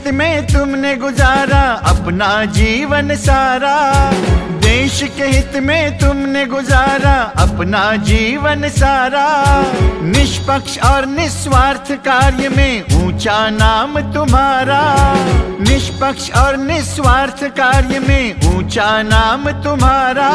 देश में तुमने गुजारा अपना जीवन सारा। देश के हित में तुमने गुजारा अपना जीवन सारा। निष्पक्ष और निस्वार्थ कार्य में ऊँचा नाम तुम्हारा। निष्पक्ष और निस्वार्थ कार्य में ऊँचा नाम तुम्हारा।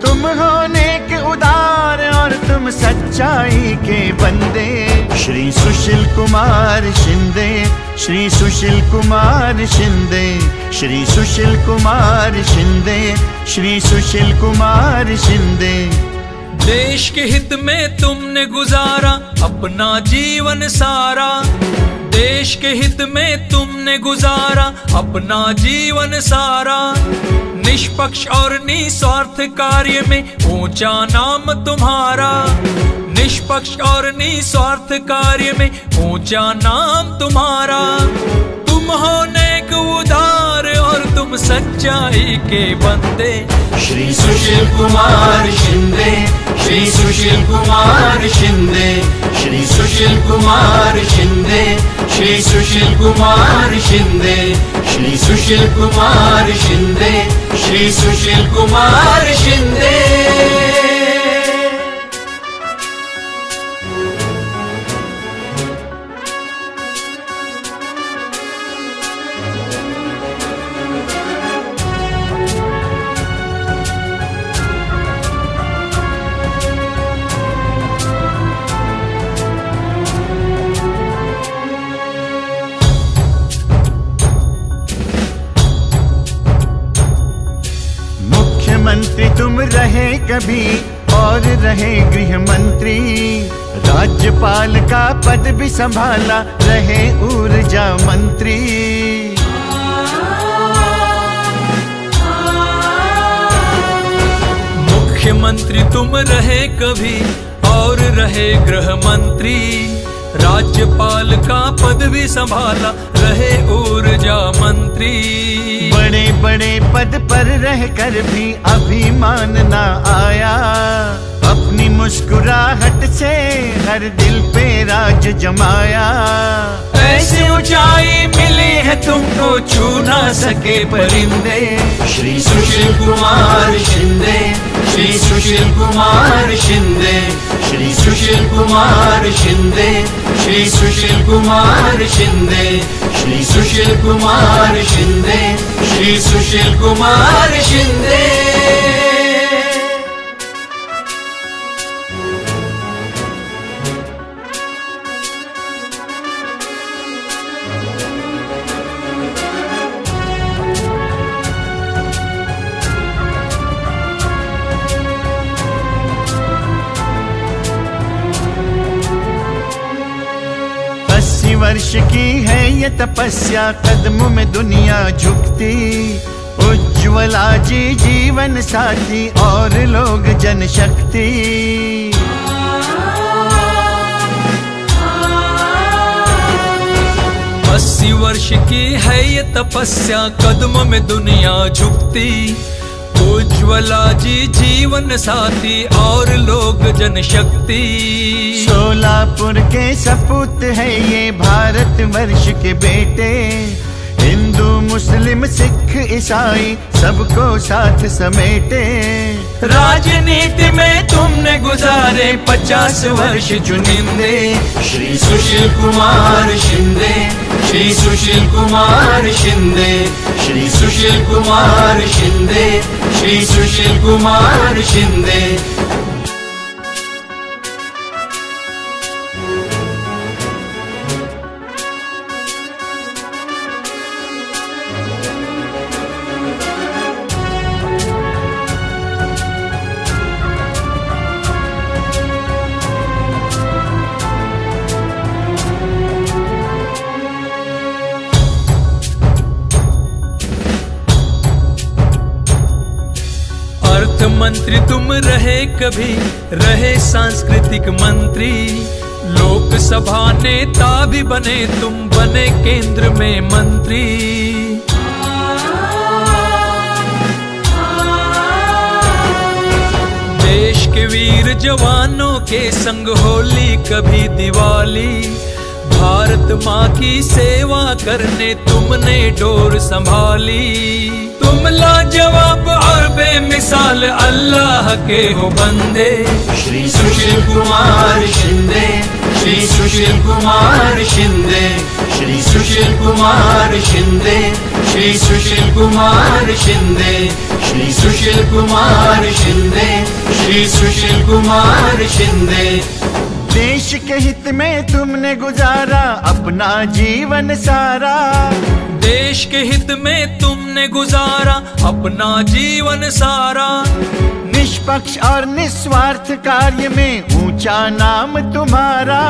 तुम होने के उदार और तुम सच्चाई के बंदे। श्री सुशील कुमार शिंदे, श्री सुशील कुमार शिंदे, श्री सुशील कुमार शिंदे, श्री सुशील कुमार शिंदे। देश के हित में तुमने गुजारा अपना जीवन सारा। देश के हित में तुमने गुजारा अपना जीवन सारा। निष्पक्ष और निस्वार्थ कार्य में ऊँचा नाम तुम्हारा। निष्पक्ष और निस्वार्थ कार्य में ऊँचा नाम तुम्हारा। तुम हो नेक उदार और तुम सच्चाई के बंदे। श्री सुशील कुमार शिंदे, श्री सुशील कुमार शिंदे। श्री सुशील कुमार शिंदे श्री सुशील कुमार शिंदे श्री सुशील कुमार शिंदे श्री सुशील कुमार शिंदे मुख्यमंत्री तुम रहे कभी और रहे गृह मंत्री। राज्यपाल का पद भी संभाला रहे ऊर्जा मंत्री। मुख्यमंत्री तुम रहे कभी और रहे गृह मंत्री। राज्यपाल का पद भी संभाला रहे ऊर्जा मंत्री। बड़े बड़े पद पर रहकर भी अभिमान ना आया। अपनी मुस्कुराहट से हर दिल पे राज जमाया। ऐसी ऊंचाई मिली है तुमको छू ना सके परिंदे। श्री सुशील कुमार शिंदे। श्री सुशील कुमार शिंदे श्री सुशील कुमार शिंदे श्री सुशील कुमार शिंदे श्री सुशील कुमार शिंदे श्री सुशील कुमार शिंदे वर्ष की है ये तपस्या, कदमों में दुनिया झुकती। उज्ज्वला जी, जीवन साथी और लोग जनशक्ति। अस्सी वर्ष की है ये तपस्या, कदम में दुनिया झुकती। उज्ज्वला जी जीवन साथी और लोग जनशक्ति। सोलापुर के सपूत है ये भारत वर्ष के बेटे। हिंदू मुस्लिम सिख ईसाई सबको साथ समेटे। राजनीति में तुमने गुजारे पचास वर्ष चुनिंदे। श्री सुशील कुमार शिंदे श्री सुशील कुमार शिंदे श्री सुशील कुमार शिंदे श्री सुशील कुमार शिंदे मंत्री, तुम रहे कभी? रहे सांस्कृतिक मंत्री। लोकसभा नेता भी बने, तुम बने केंद्र में मंत्री। देश के वीर जवानों के संग होली, कभी दिवाली। भारत माँ की सेवा करने तुमने डोर संभाली। तुम लाजवाब और बेमिसाल अल्लाह के हो बंदे। श्री सुशील कुमार शिंदे, श्री सुशील कुमार शिंदे, श्री सुशील कुमार शिंदे, श्री सुशील कुमार शिंदे, श्री सुशील कुमार शिंदे, श्री सुशील कुमार शिंदे। देश के हित में तुमने गुजारा अपना जीवन सारा। देश के हित में तुमने गुजारा अपना जीवन सारा। निष्पक्ष और निस्वार्थ कार्य में ऊँचा नाम तुम्हारा।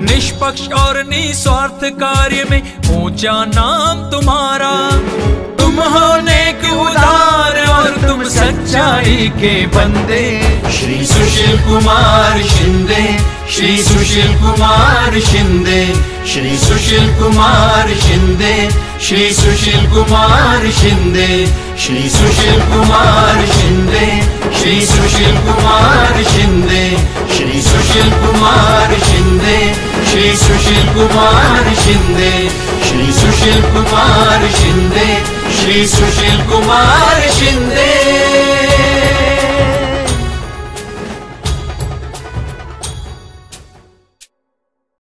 निष्पक्ष और निस्वार्थ कार्य में ऊँचा नाम तुम्हारा। सच्चाई के बंदे श्री सुशील कुमार शिंदे श्री सुशील कुमार शिंदे श्री सुशील कुमार शिंदे श्री सुशील कुमार शिंदे श्री सुशील कुमार शिंदे श्री सुशील कुमार शिंदे श्री सुशील कुमार शिंदे श्री सुशील कुमार शिंदे श्री सुशील कुमार शिंदे श्री सुशील कुमार शिंदे